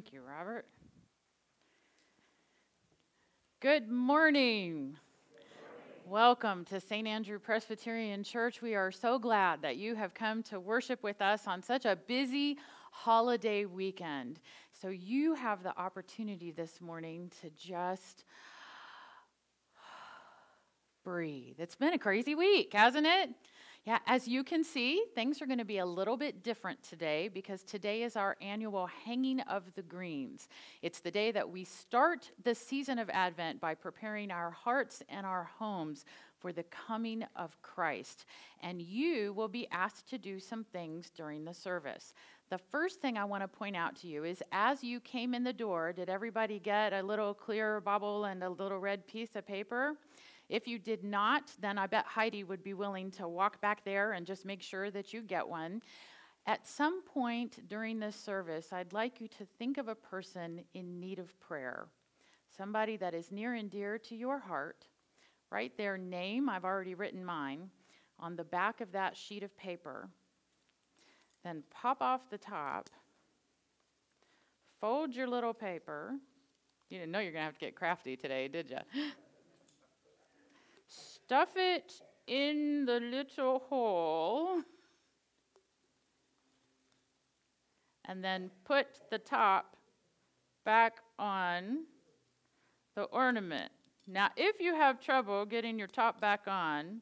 Thank you, Robert. Good morning. Welcome to St. Andrew Presbyterian Church. We are so glad that you have come to worship with us on such a busy holiday weekend. So, you have the opportunity this morning to just breathe. It's been a crazy week, hasn't it? Yeah, as you can see, things are going to be a little bit different today because today is our annual Hanging of the Greens. It's the day that we start the season of Advent by preparing our hearts and our homes for the coming of Christ. And you will be asked to do some things during the service. The first thing I want to point out to you is as you came in the door, did everybody get a little clear bubble and a little red piece of paper? If you did not, then I bet Heidi would be willing to walk back there and just make sure that you get one. At some point during this service, I'd like you to think of a person in need of prayer, somebody that is near and dear to your heart. Write their name, I've already written mine, on the back of that sheet of paper. Then pop off the top, fold your little paper. You didn't know you're going to have to get crafty today, did you? stuff it in the little hole, and then put the top back on the ornament. Now, if you have trouble getting your top back on,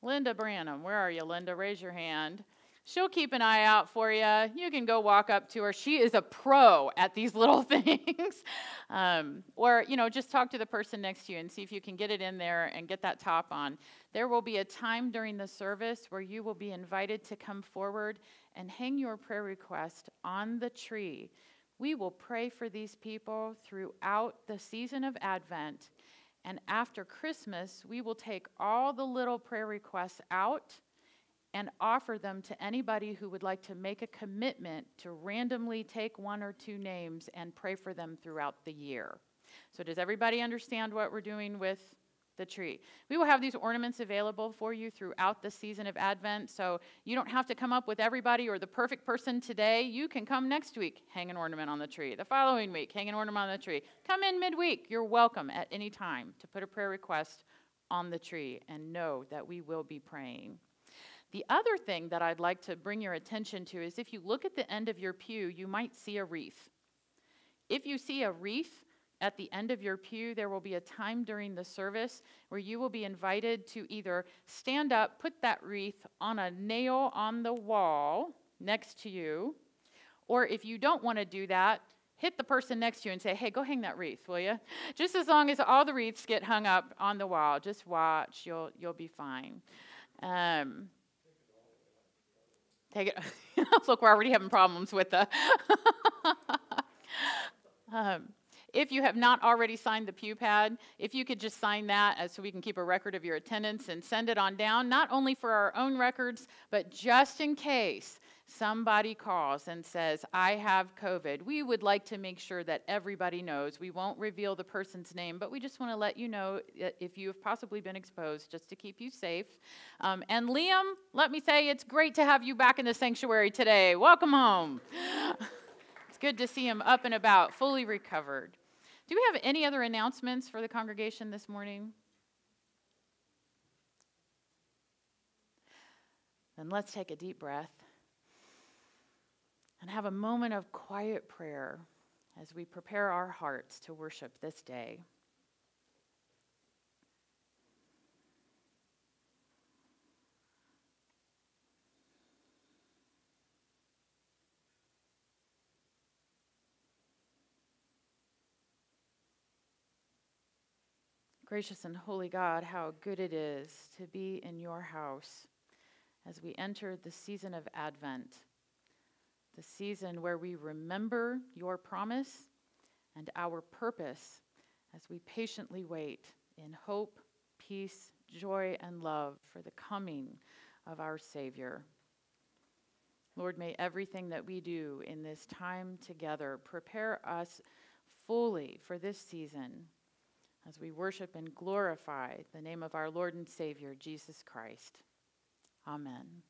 Linda Branham, where are you, Linda? Raise your hand. She'll keep an eye out for you. You can go walk up to her. She is a pro at these little things. um, or, you know, just talk to the person next to you and see if you can get it in there and get that top on. There will be a time during the service where you will be invited to come forward and hang your prayer request on the tree. We will pray for these people throughout the season of Advent. And after Christmas, we will take all the little prayer requests out and offer them to anybody who would like to make a commitment to randomly take one or two names and pray for them throughout the year. So, does everybody understand what we're doing with the tree? We will have these ornaments available for you throughout the season of Advent. So, you don't have to come up with everybody or the perfect person today. You can come next week, hang an ornament on the tree. The following week, hang an ornament on the tree. Come in midweek. You're welcome at any time to put a prayer request on the tree and know that we will be praying. The other thing that I'd like to bring your attention to is if you look at the end of your pew, you might see a wreath. If you see a wreath at the end of your pew, there will be a time during the service where you will be invited to either stand up, put that wreath on a nail on the wall next to you, or if you don't want to do that, hit the person next to you and say, hey, go hang that wreath, will you? Just as long as all the wreaths get hung up on the wall, just watch, you'll, you'll be fine. Um, Take it. Look, we're already having problems with the. um, if you have not already signed the pew pad, if you could just sign that uh, so we can keep a record of your attendance and send it on down, not only for our own records, but just in case somebody calls and says, I have COVID, we would like to make sure that everybody knows. We won't reveal the person's name, but we just want to let you know if you have possibly been exposed, just to keep you safe. Um, and Liam, let me say it's great to have you back in the sanctuary today. Welcome home. it's good to see him up and about, fully recovered. Do we have any other announcements for the congregation this morning? Then let's take a deep breath and have a moment of quiet prayer as we prepare our hearts to worship this day. Gracious and holy God, how good it is to be in your house as we enter the season of Advent the season where we remember your promise and our purpose as we patiently wait in hope, peace, joy, and love for the coming of our Savior. Lord, may everything that we do in this time together prepare us fully for this season as we worship and glorify the name of our Lord and Savior, Jesus Christ. Amen.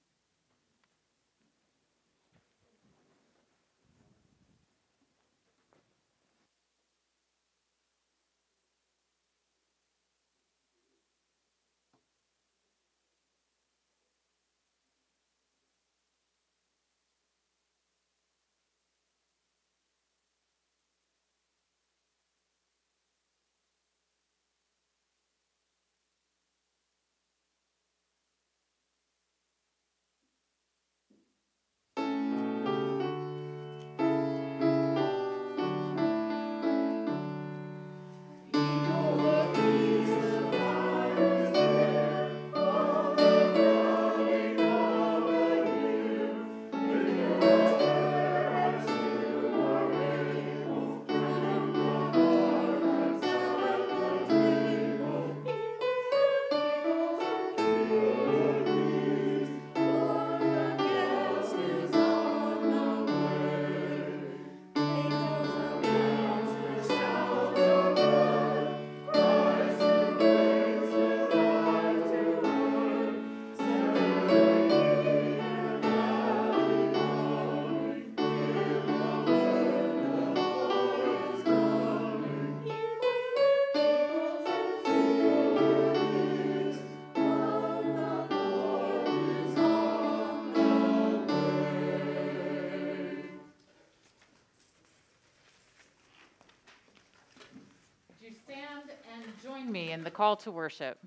Join me in the call to worship?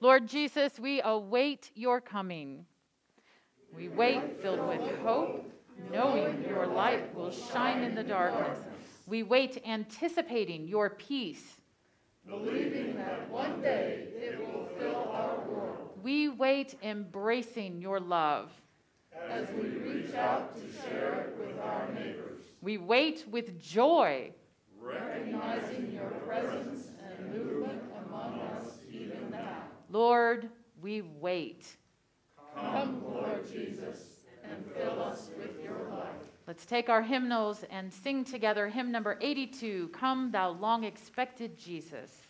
Lord Jesus, we await your coming. We wait filled with hope, knowing your light will shine in the darkness. We wait anticipating your peace, believing that one day it will fill our world. We wait embracing your love. As we reach out to share it with our neighbors. We wait with joy, recognizing your presence and movement among us even now. Lord, we wait. Come, Lord Jesus, and fill us with your light. Let's take our hymnals and sing together hymn number 82 Come, thou long expected Jesus.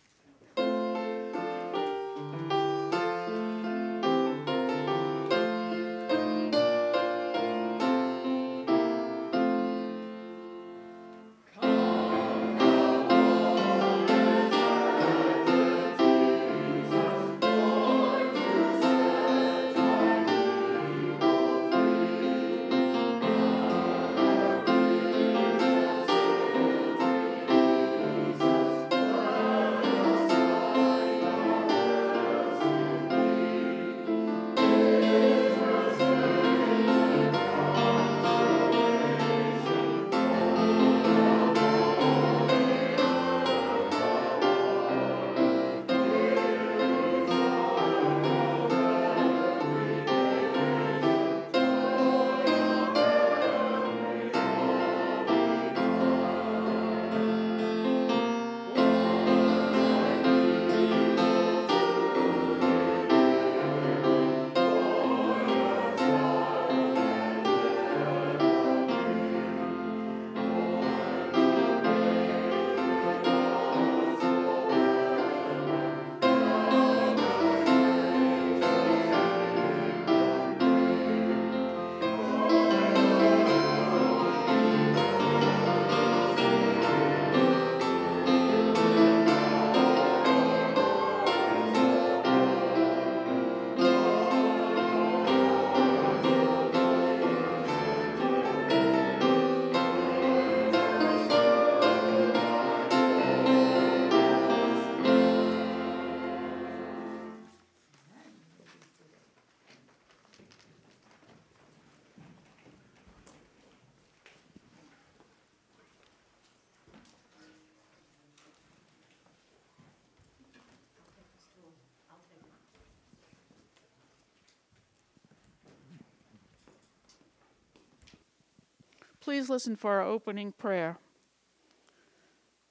Please listen for our opening prayer.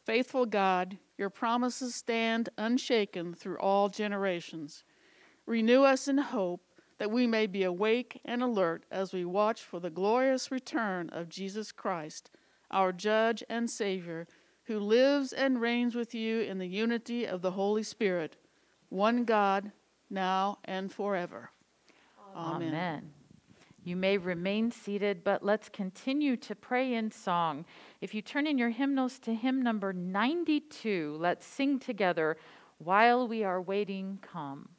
Faithful God, your promises stand unshaken through all generations. Renew us in hope that we may be awake and alert as we watch for the glorious return of Jesus Christ, our Judge and Savior, who lives and reigns with you in the unity of the Holy Spirit, one God, now and forever. Amen. Amen. You may remain seated, but let's continue to pray in song. If you turn in your hymnals to hymn number 92, let's sing together, While We Are Waiting, Come.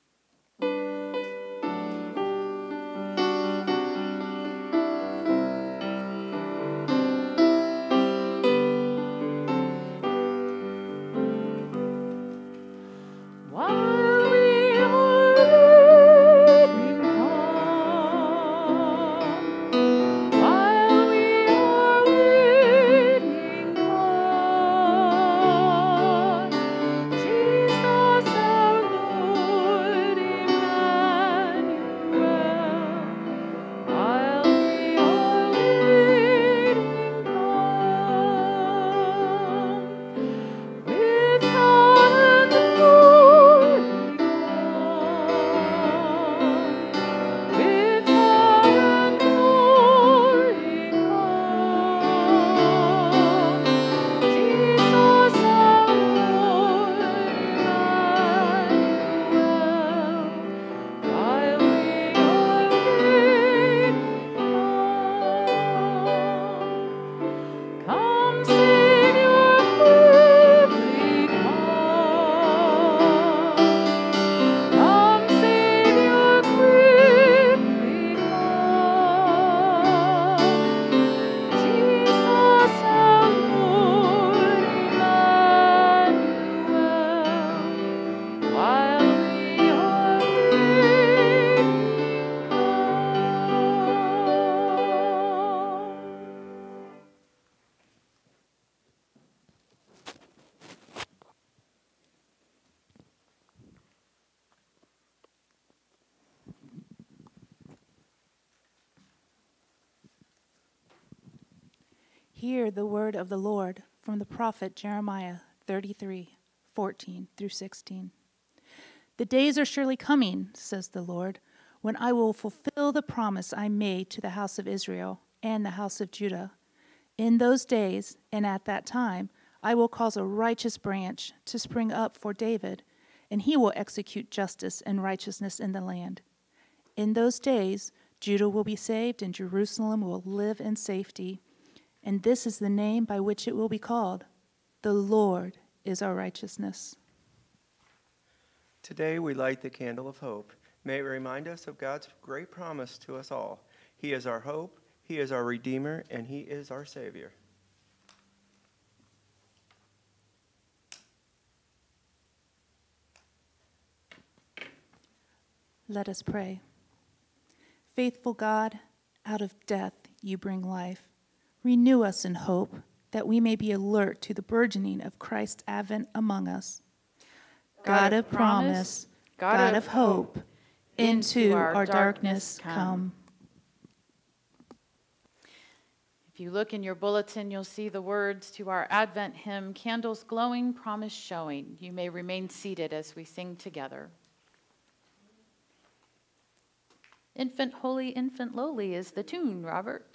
Word of the Lord from the prophet Jeremiah 33 14 through 16. The days are surely coming, says the Lord, when I will fulfill the promise I made to the house of Israel and the house of Judah. In those days and at that time, I will cause a righteous branch to spring up for David, and he will execute justice and righteousness in the land. In those days, Judah will be saved, and Jerusalem will live in safety. And this is the name by which it will be called The Lord is our righteousness. Today we light the candle of hope. May it remind us of God's great promise to us all. He is our hope, He is our Redeemer, and He is our Savior. Let us pray. Faithful God, out of death you bring life. Renew us in hope that we may be alert to the burgeoning of Christ's advent among us. God, of promise, God, of hope, into our darkness come. If you look in your bulletin, you'll see the words to our Advent hymn, Candles Glowing, Promise Showing. You may remain seated as we sing together. Infant Holy, Infant Lowly is the tune, Robert.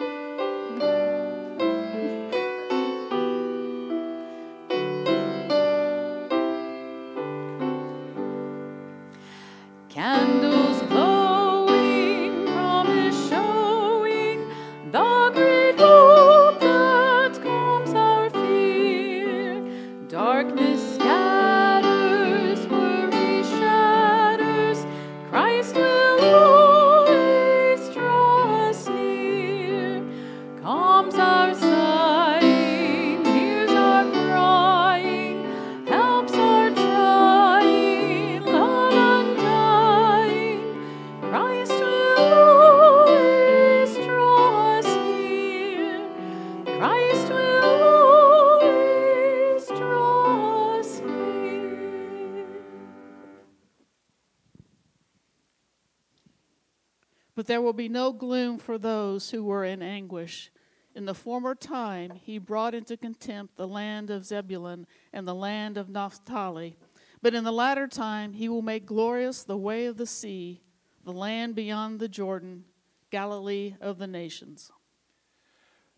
But there will be no gloom for those who were in anguish. In the former time, he brought into contempt the land of Zebulun and the land of Naphtali. But in the latter time, he will make glorious the way of the sea, the land beyond the Jordan, Galilee of the nations.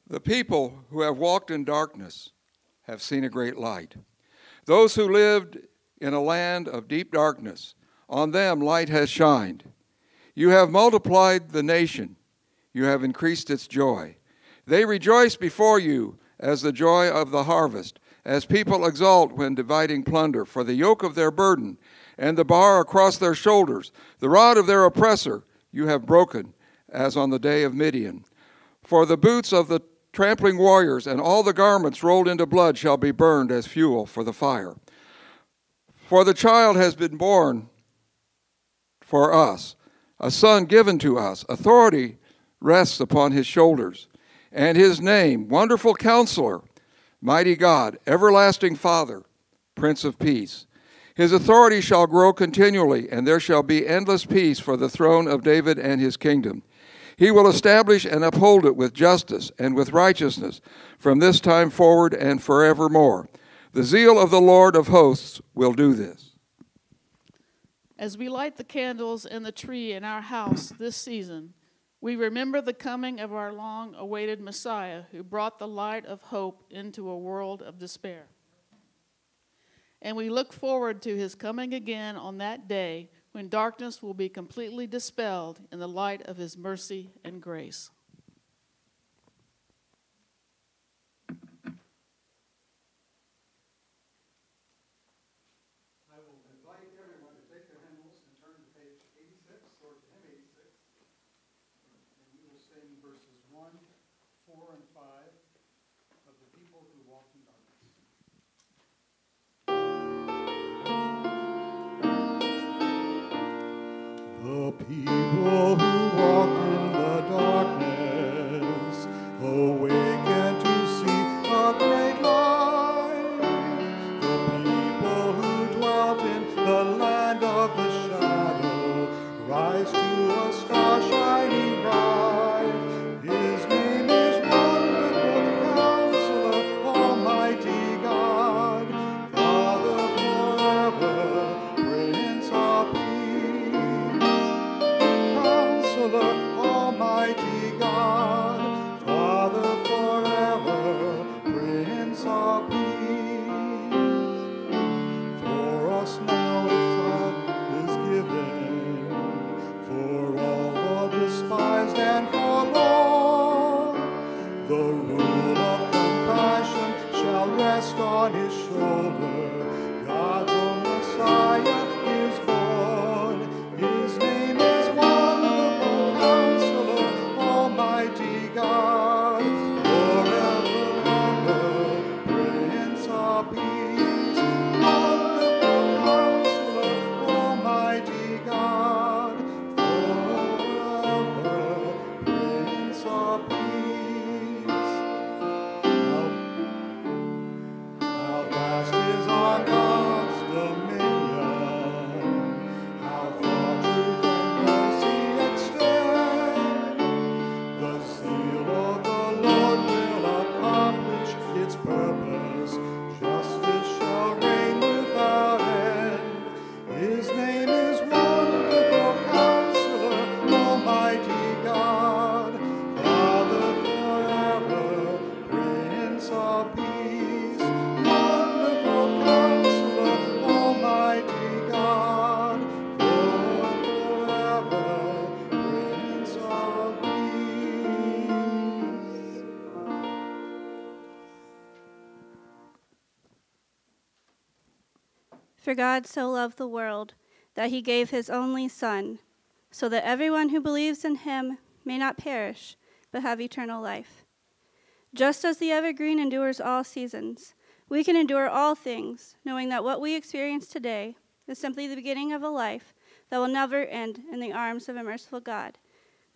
The people who have walked in darkness have seen a great light. Those who lived in a land of deep darkness, on them light has shined. You have multiplied the nation, you have increased its joy. They rejoice before you as the joy of the harvest, as people exult when dividing plunder, for the yoke of their burden and the bar across their shoulders, the rod of their oppressor, you have broken, as on the day of Midian. For the boots of the trampling warriors and all the garments rolled into blood shall be burned as fuel for the fire. For the child has been born for us, a son given to us. Authority rests upon his shoulders. And his name, Wonderful Counselor, Mighty God, Everlasting Father, Prince of Peace. His authority shall grow continually, and there shall be endless peace for the throne of David and his kingdom. He will establish and uphold it with justice and with righteousness from this time forward and forevermore. The zeal of the Lord of hosts will do this. As we light the candles in the tree in our house this season, we remember the coming of our long awaited Messiah who brought the light of hope into a world of despair. And we look forward to his coming again on that day when darkness will be completely dispelled in the light of his mercy and grace. God. For God so loved the world that he gave his only Son, so that everyone who believes in him may not perish, but have eternal life. Just as the evergreen endures all seasons, we can endure all things, knowing that what we experience today is simply the beginning of a life that will never end in the arms of a merciful God,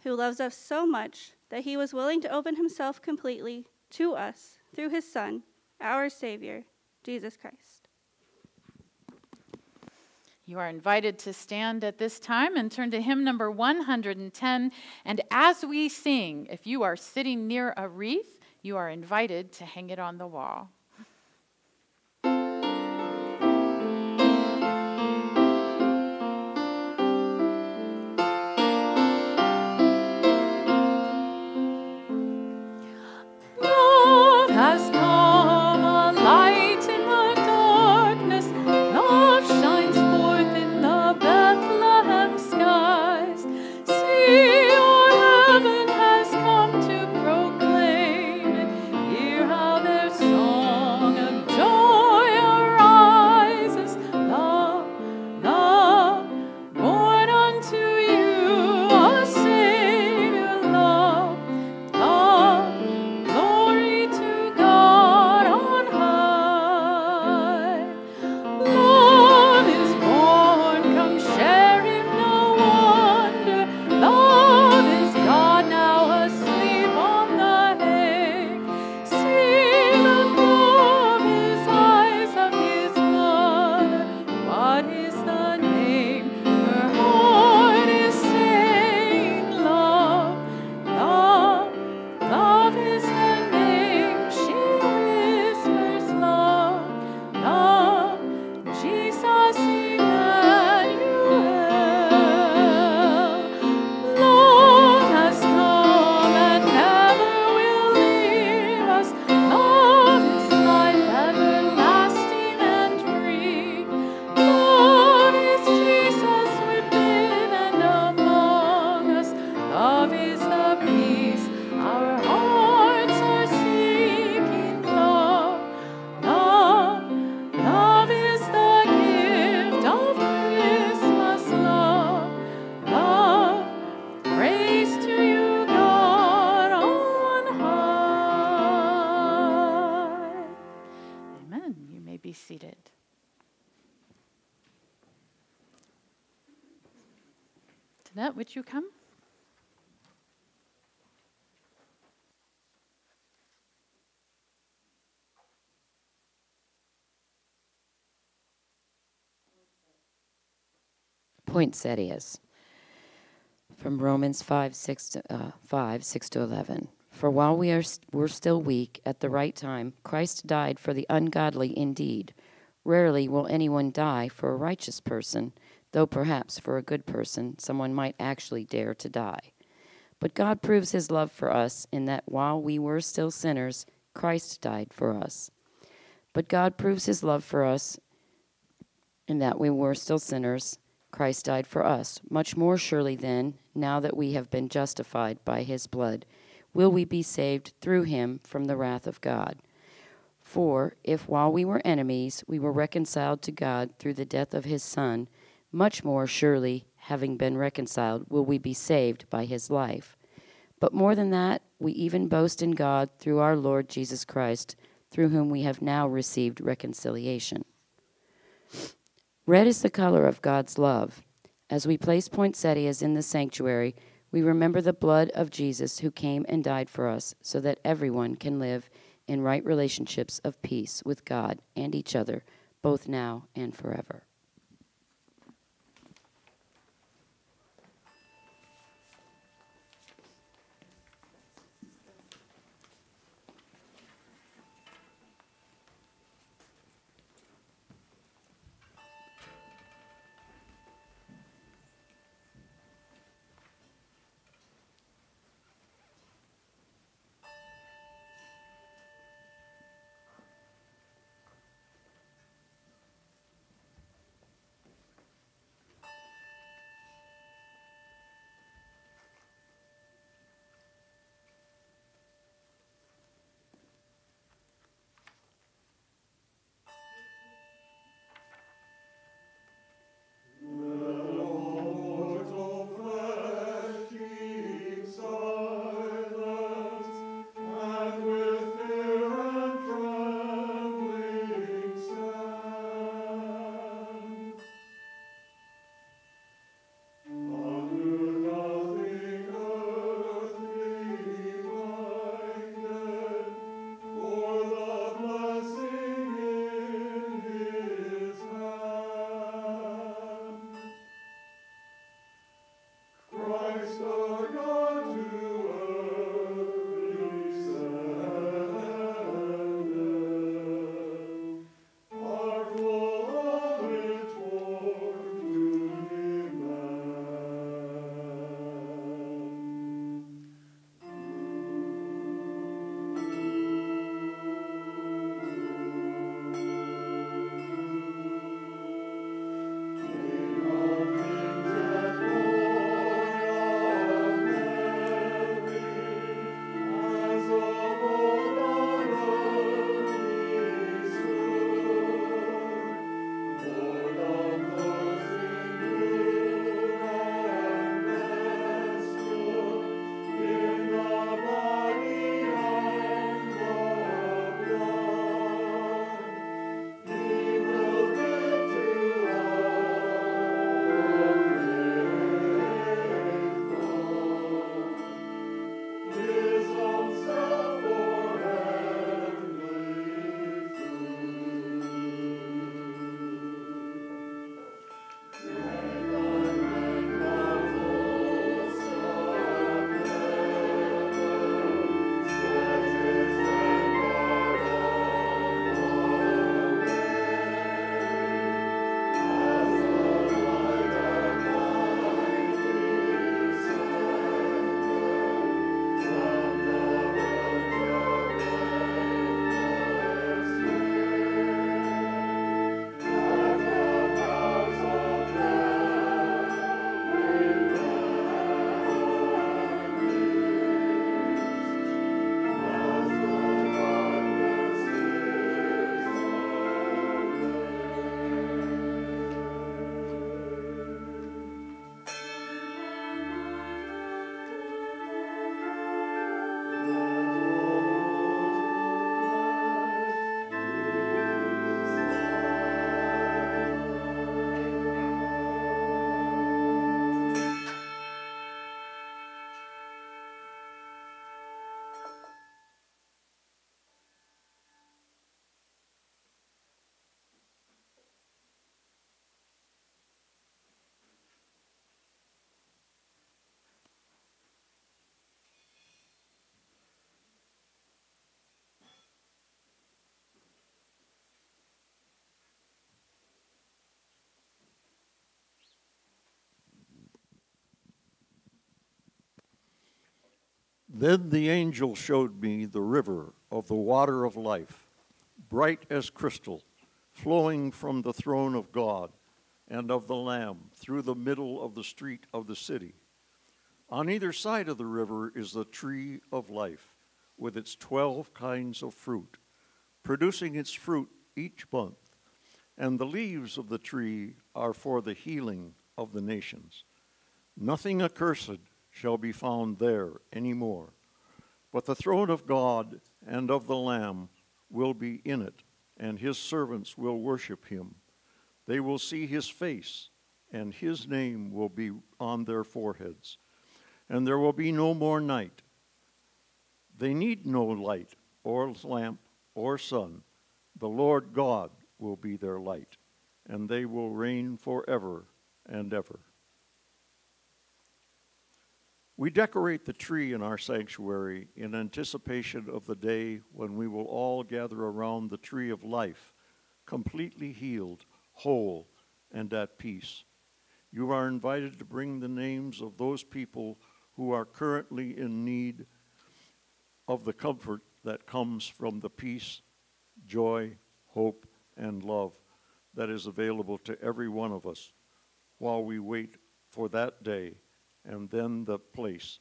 who loves us so much that he was willing to open himself completely to us through his Son, our Savior, Jesus Christ. You are invited to stand at this time and turn to hymn number 110. And as we sing, if you are sitting near a wreath, you are invited to hang it on the wall. Poinsettias. From Romans 5, 6 to, uh, 5, 6 to 11. For while we are st- were still weak, at the right time, Christ died for the ungodly indeed. Rarely will anyone die for a righteous person, though perhaps for a good person someone might actually dare to die. But God proves his love for us in that while we were still sinners, Christ died for us. But God proves his love for us in that we were still sinners, Christ died for us. Much more surely, then, now that we have been justified by his blood, will we be saved through him from the wrath of God. For if while we were enemies we were reconciled to God through the death of his Son, much more surely, having been reconciled, will we be saved by his life. But more than that, we even boast in God through our Lord Jesus Christ, through whom we have now received reconciliation. Red is the color of God's love. As we place poinsettias in the sanctuary, we remember the blood of Jesus who came and died for us so that everyone can live in right relationships of peace with God and each other, both now and forever. Then the angel showed me the river of the water of life, bright as crystal, flowing from the throne of God and of the Lamb through the middle of the street of the city. On either side of the river is the tree of life, with its twelve kinds of fruit, producing its fruit each month. And the leaves of the tree are for the healing of the nations. Nothing accursed shall be found there any more. But the throne of God and of the Lamb will be in it, and his servants will worship him. They will see his face, and his name will be on their foreheads. And there will be no more night. They need no light, or lamp, or sun. The Lord God will be their light, and they will reign forever and ever. We decorate the tree in our sanctuary in anticipation of the day when we will all gather around the tree of life, completely healed, whole, and at peace. You are invited to bring the names of those people who are currently in need of the comfort that comes from the peace, joy, hope, and love that is available to every one of us while we wait for that day and then the place.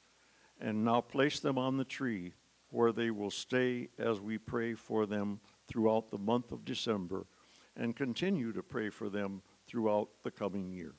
And now place them on the tree where they will stay as we pray for them throughout the month of December and continue to pray for them throughout the coming year.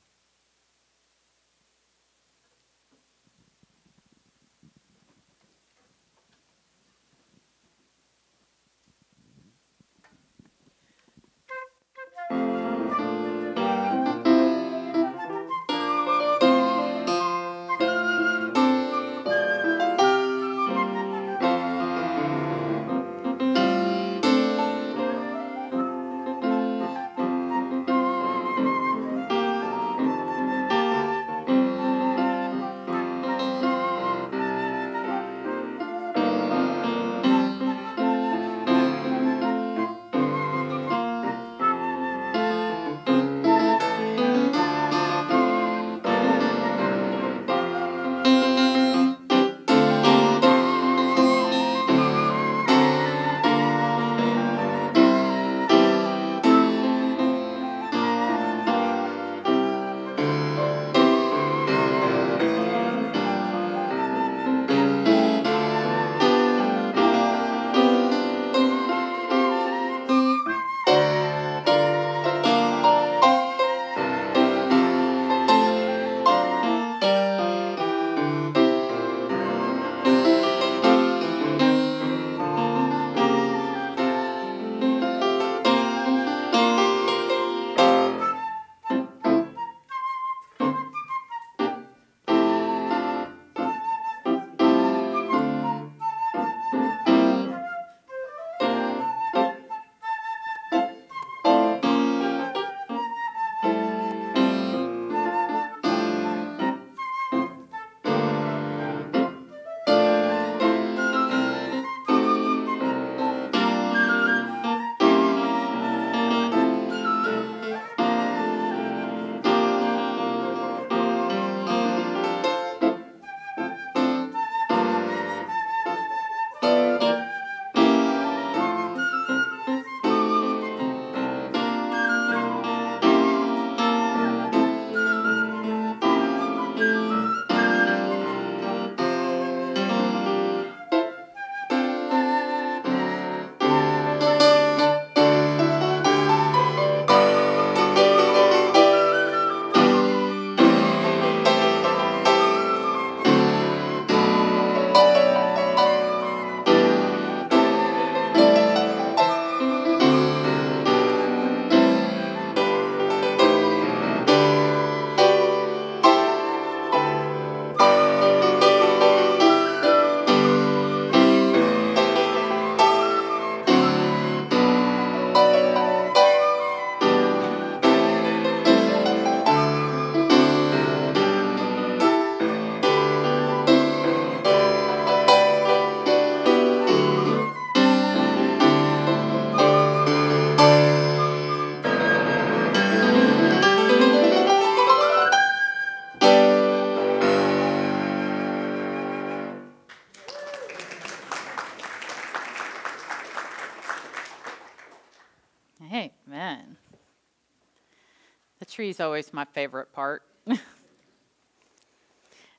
Tree is always my favorite part.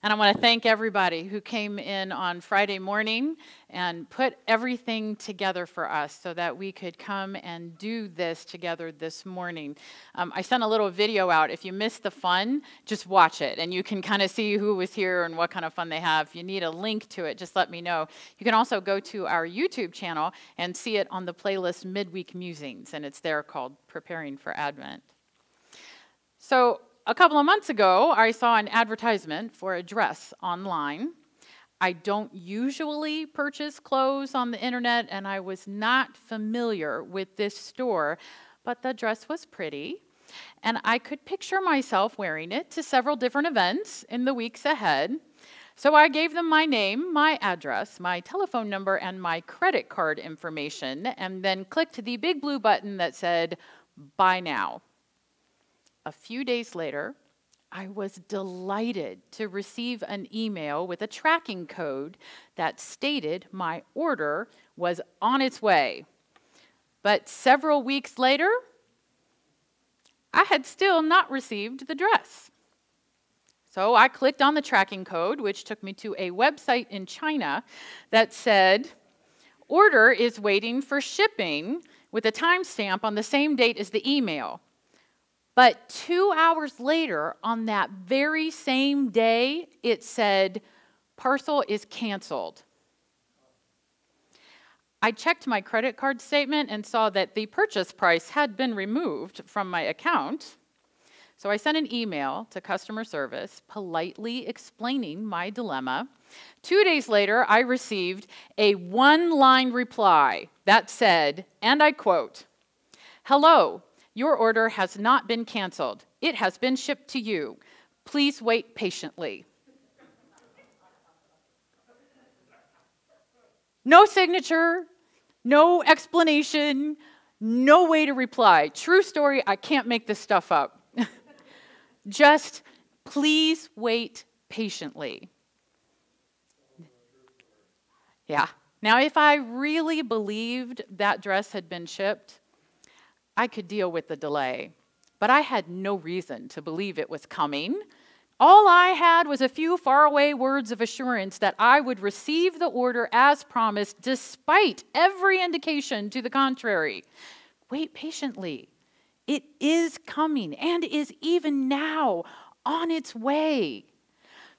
And I want to thank everybody who came in on Friday morning and put everything together for us so that we could come and do this together this morning. Um, I sent a little video out. If you missed the fun, just watch it and you can kind of see who was here and what kind of fun they have. If you need a link to it, just let me know. You can also go to our YouTube channel and see it on the playlist Midweek Musings, and it's there called Preparing for Advent. So, a couple of months ago, I saw an advertisement for a dress online. I don't usually purchase clothes on the internet, and I was not familiar with this store, but the dress was pretty, and I could picture myself wearing it to several different events in the weeks ahead. So I gave them my name, my address, my telephone number, and my credit card information, and then clicked the big blue button that said, Buy Now. A few days later, I was delighted to receive an email with a tracking code that stated my order was on its way. But several weeks later, I had still not received the dress. So I clicked on the tracking code, which took me to a website in China that said, Order is waiting for shipping with a timestamp on the same date as the email. But two hours later, on that very same day, it said, parcel is canceled. I checked my credit card statement and saw that the purchase price had been removed from my account. So I sent an email to customer service politely explaining my dilemma. Two days later, I received a one line reply that said, and I quote, Hello, your order has not been canceled. It has been shipped to you. Please wait patiently. No signature, no explanation, no way to reply. True story, I can't make this stuff up. Just please wait patiently. Yeah. Now, if I really believed that dress had been shipped, I could deal with the delay, but I had no reason to believe it was coming. All I had was a few faraway words of assurance that I would receive the order as promised, despite every indication to the contrary. Wait patiently. It is coming and is even now on its way.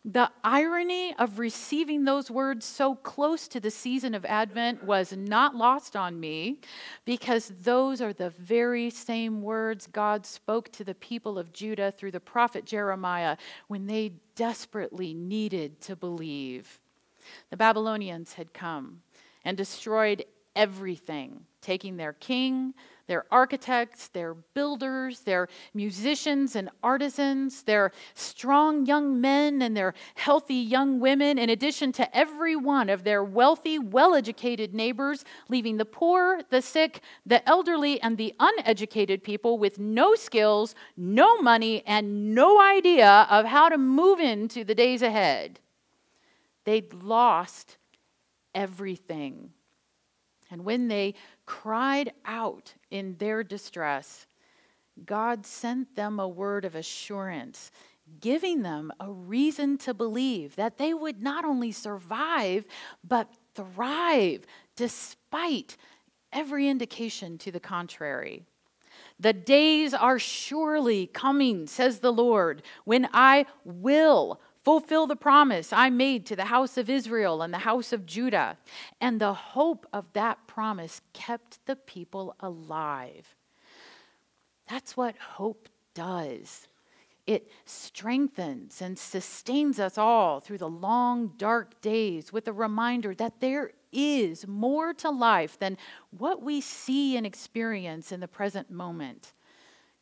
The irony of receiving those words so close to the season of Advent was not lost on me because those are the very same words God spoke to the people of Judah through the prophet Jeremiah when they desperately needed to believe. The Babylonians had come and destroyed everything, taking their king, their architects, their builders, their musicians and artisans, their strong young men and their healthy young women, in addition to every one of their wealthy, well educated neighbors, leaving the poor, the sick, the elderly, and the uneducated people with no skills, no money, and no idea of how to move into the days ahead. They'd lost everything. And when they cried out in their distress, God sent them a word of assurance, giving them a reason to believe that they would not only survive, but thrive despite every indication to the contrary. The days are surely coming, says the Lord, when I will fulfill the promise I made to the house of Israel and the house of Judah. And the hope of that promise kept the people alive. That's what hope does. It strengthens and sustains us all through the long, dark days with a reminder that there is more to life than what we see and experience in the present moment.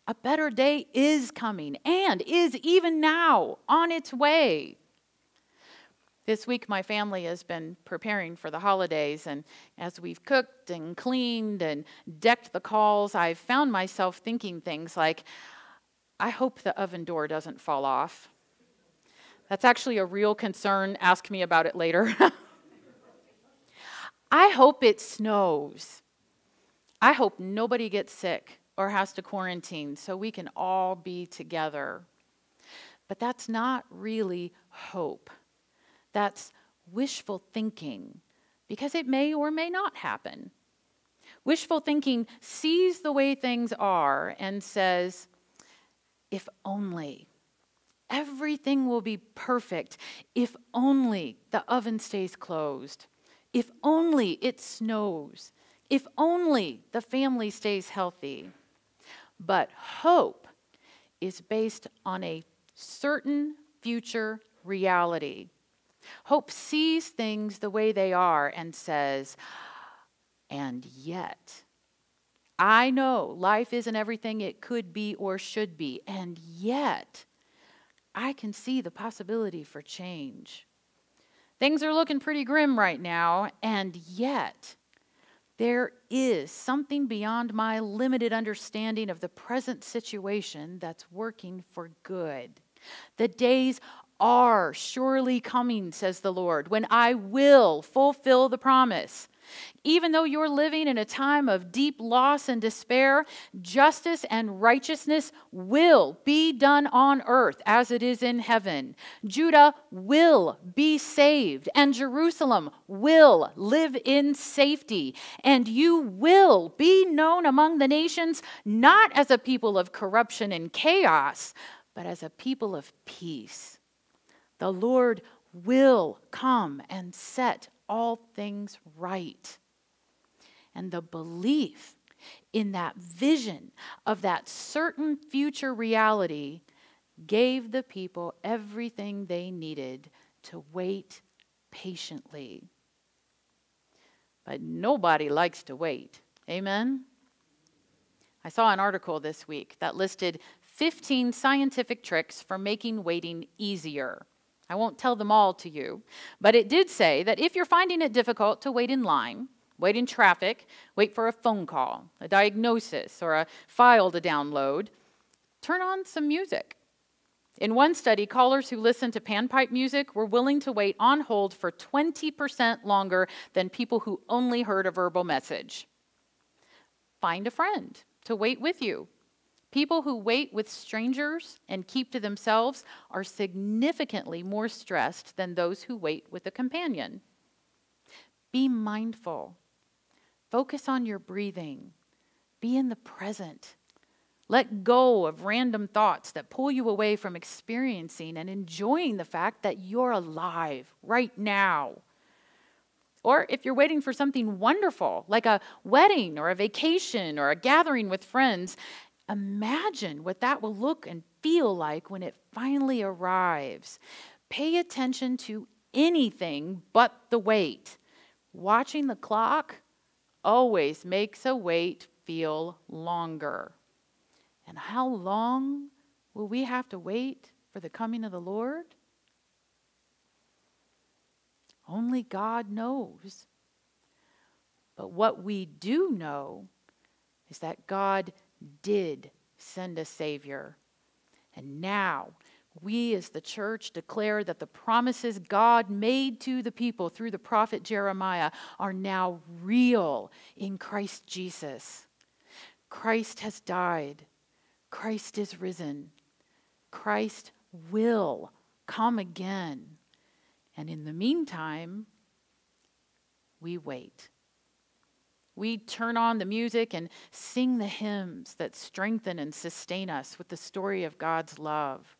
A better day is coming and is even now on its way. This week, my family has been preparing for the holidays, and as we've cooked and cleaned and decked the calls, I've found myself thinking things like, I hope the oven door doesn't fall off. That's actually a real concern. Ask me about it later. I hope it snows. I hope nobody gets sick or has to quarantine so we can all be together. But that's not really hope. That's wishful thinking because it may or may not happen. Wishful thinking sees the way things are and says, if only. Everything will be perfect if only the oven stays closed, if only it snows, if only the family stays healthy. But hope is based on a certain future reality. Hope sees things the way they are and says, and yet, I know life isn't everything it could be or should be, and yet, I can see the possibility for change. Things are looking pretty grim right now, and yet, there is something beyond my limited understanding of the present situation that's working for good. The days are surely coming, says the Lord, when I will fulfill the promise. Even though you're living in a time of deep loss and despair, justice and righteousness will be done on earth as it is in heaven. Judah will be saved, and Jerusalem will live in safety. And you will be known among the nations not as a people of corruption and chaos, but as a people of peace. The Lord will come and set all things right. And the belief in that vision of that certain future reality gave the people everything they needed to wait patiently. But nobody likes to wait. Amen? I saw an article this week that listed 15 scientific tricks for making waiting easier. I won't tell them all to you, but it did say that if you're finding it difficult to wait in line, wait in traffic, wait for a phone call, a diagnosis, or a file to download, turn on some music. In one study, callers who listened to panpipe music were willing to wait on hold for 20% longer than people who only heard a verbal message. Find a friend to wait with you People who wait with strangers and keep to themselves are significantly more stressed than those who wait with a companion. Be mindful. Focus on your breathing. Be in the present. Let go of random thoughts that pull you away from experiencing and enjoying the fact that you're alive right now. Or if you're waiting for something wonderful, like a wedding or a vacation or a gathering with friends, Imagine what that will look and feel like when it finally arrives. Pay attention to anything but the wait. Watching the clock always makes a wait feel longer. And how long will we have to wait for the coming of the Lord? Only God knows. But what we do know is that God did send a Savior. And now, we as the church declare that the promises God made to the people through the prophet Jeremiah are now real in Christ Jesus. Christ has died, Christ is risen, Christ will come again. And in the meantime, we wait. We turn on the music and sing the hymns that strengthen and sustain us with the story of God's love.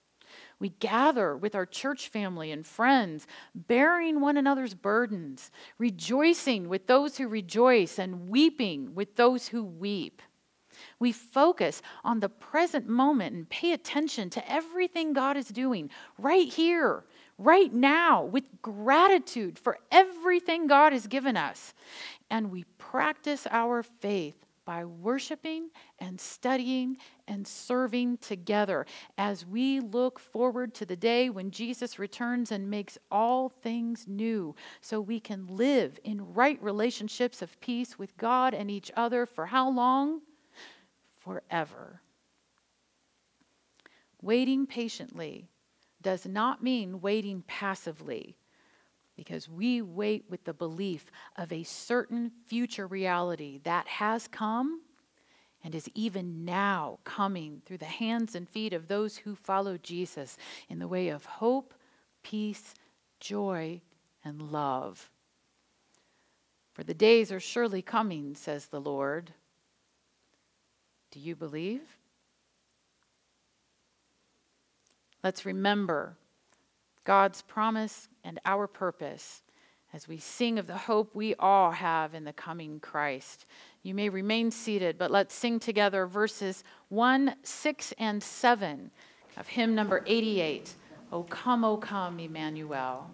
We gather with our church family and friends, bearing one another's burdens, rejoicing with those who rejoice, and weeping with those who weep. We focus on the present moment and pay attention to everything God is doing right here, right now, with gratitude for everything God has given us and we practice our faith by worshiping and studying and serving together as we look forward to the day when Jesus returns and makes all things new so we can live in right relationships of peace with God and each other for how long? Forever. Waiting patiently does not mean waiting passively because we wait with the belief of a certain future reality that has come and is even now coming through the hands and feet of those who follow Jesus in the way of hope, peace, joy, and love. For the days are surely coming, says the Lord. Do you believe? Let's remember God's promise and our purpose as we sing of the hope we all have in the coming Christ. You may remain seated, but let's sing together verses 1, 6, and 7 of hymn number 88. O come, O come, Emmanuel.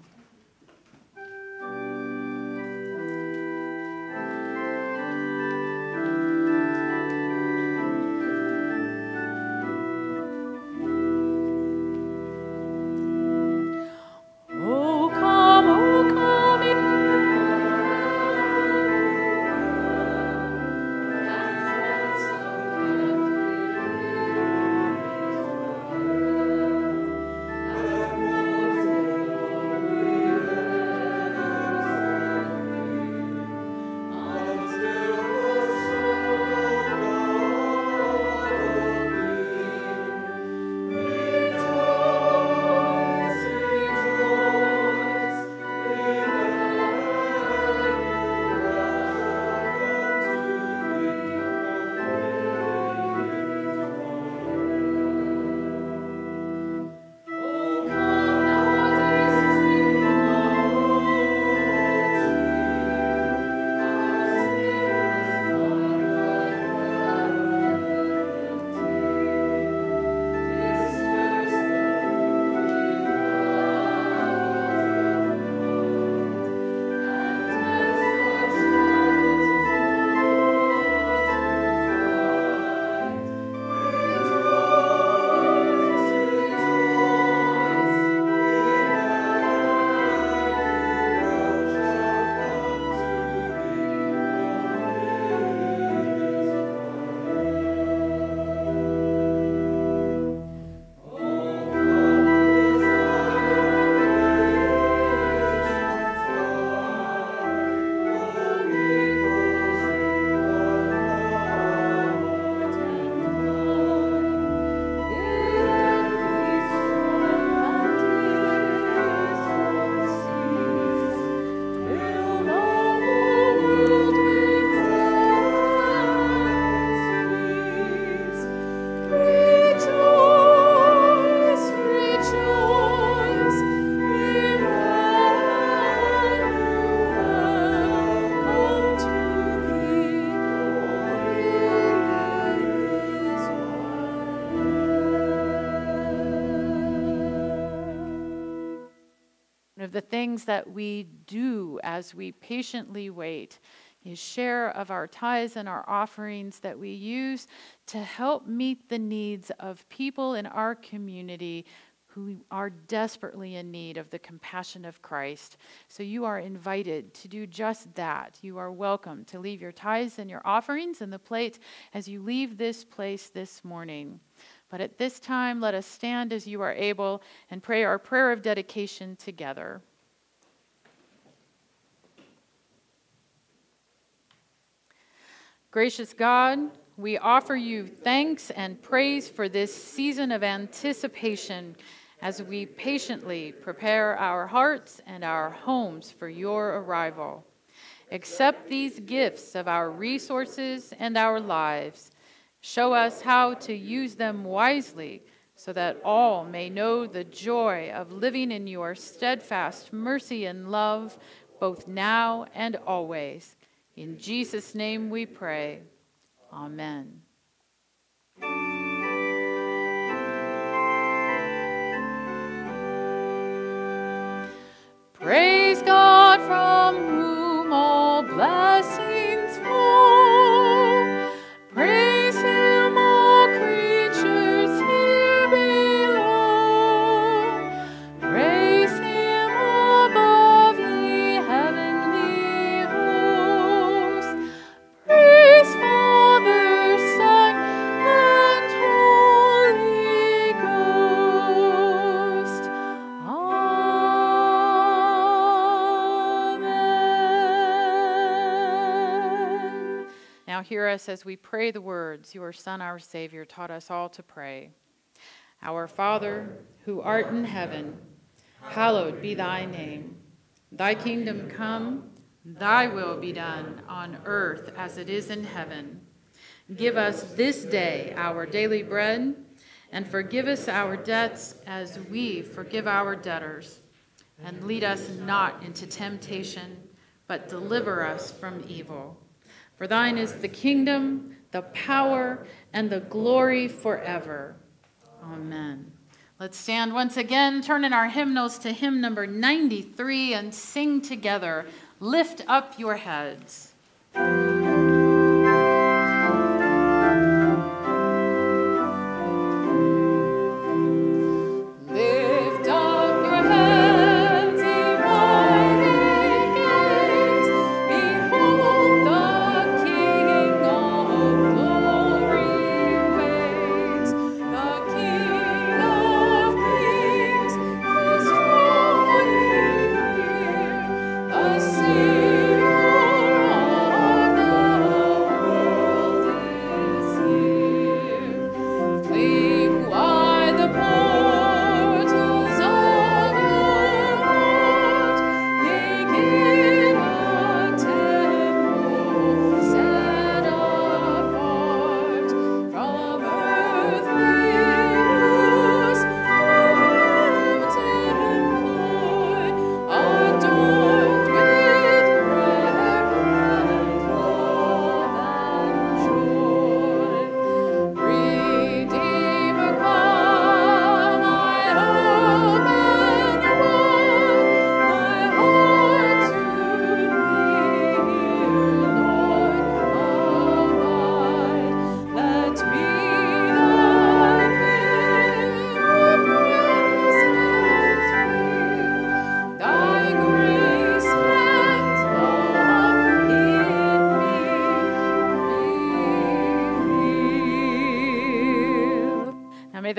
Things that we do as we patiently wait is share of our tithes and our offerings that we use to help meet the needs of people in our community who are desperately in need of the compassion of Christ. So you are invited to do just that. You are welcome to leave your tithes and your offerings in the plate as you leave this place this morning. But at this time, let us stand as you are able and pray our prayer of dedication together. Gracious God, we offer you thanks and praise for this season of anticipation as we patiently prepare our hearts and our homes for your arrival. Accept these gifts of our resources and our lives. Show us how to use them wisely so that all may know the joy of living in your steadfast mercy and love, both now and always. In Jesus' name we pray. Amen. Praise God from whom all blessings flow. Hear us as we pray the words your Son, our Savior, taught us all to pray. Our Father, who art in heaven, hallowed be thy name. Thy kingdom come, thy will be done on earth as it is in heaven. Give us this day our daily bread, and forgive us our debts as we forgive our debtors. And lead us not into temptation, but deliver us from evil. For thine is the kingdom, the power, and the glory forever. Amen. Let's stand once again, turn in our hymnals to hymn number 93 and sing together, Lift Up Your Heads.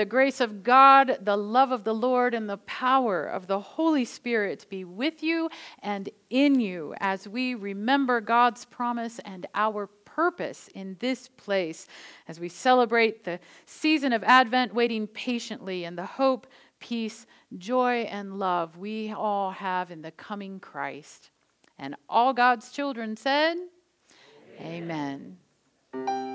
The grace of God, the love of the Lord, and the power of the Holy Spirit be with you and in you as we remember God's promise and our purpose in this place as we celebrate the season of Advent, waiting patiently in the hope, peace, joy, and love we all have in the coming Christ. And all God's children said, Amen. Amen.